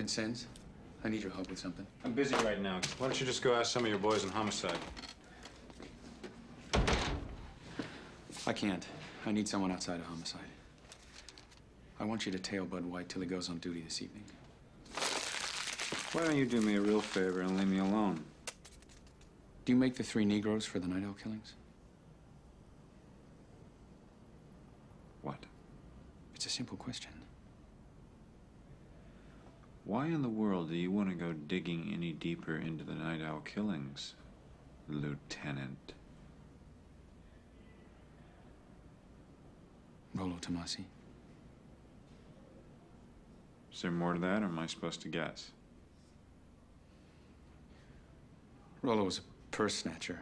Vincennes, I need your help with something. I'm busy right now. Why don't you just go ask some of your boys in homicide? I can't. I need someone outside of homicide. I want you to tail Bud White till he goes on duty this evening. Why don't you do me a real favor and leave me alone? Do you make the three Negroes for the Night Owl killings? What? It's a simple question. Why in the world do you want to go digging any deeper into the Night Owl killings, Lieutenant? Rolo Tomasi. Is there more to that, or am I supposed to guess? Rolo was a purse snatcher.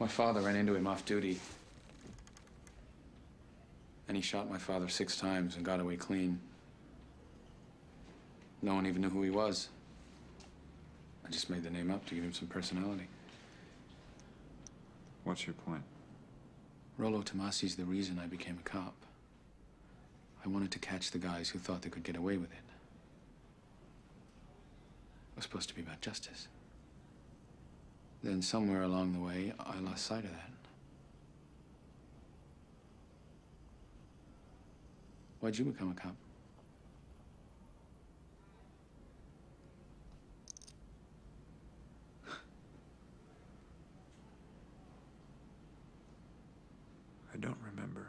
My father ran into him off duty. And he shot my father six times and got away clean. No one even knew who he was. I just made the name up to give him some personality. What's your point? Rolo Tomasi's the reason I became a cop. I wanted to catch the guys who thought they could get away with it. It was supposed to be about justice. Then somewhere along the way, I lost sight of that. Why'd you become a cop? I don't remember.